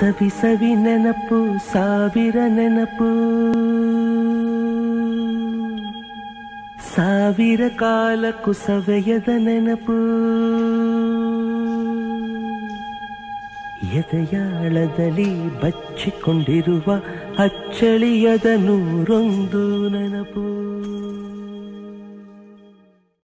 ಸವಿ ಸವಿ ನೆನಪು ಸಾವಿರ ನೆನಪು. ಸಾವಿರ ಕಾಲಕ್ಕೂ ಸವೆಯದ ನೆನಪು. ಎದೆಯಾಳದಲ್ಲಿ ಬಚ್ಚಿಕೊಂಡಿರುವ ಅಚ್ಚಳಿಯದ ನೂರೊಂದು ನೆನಪು.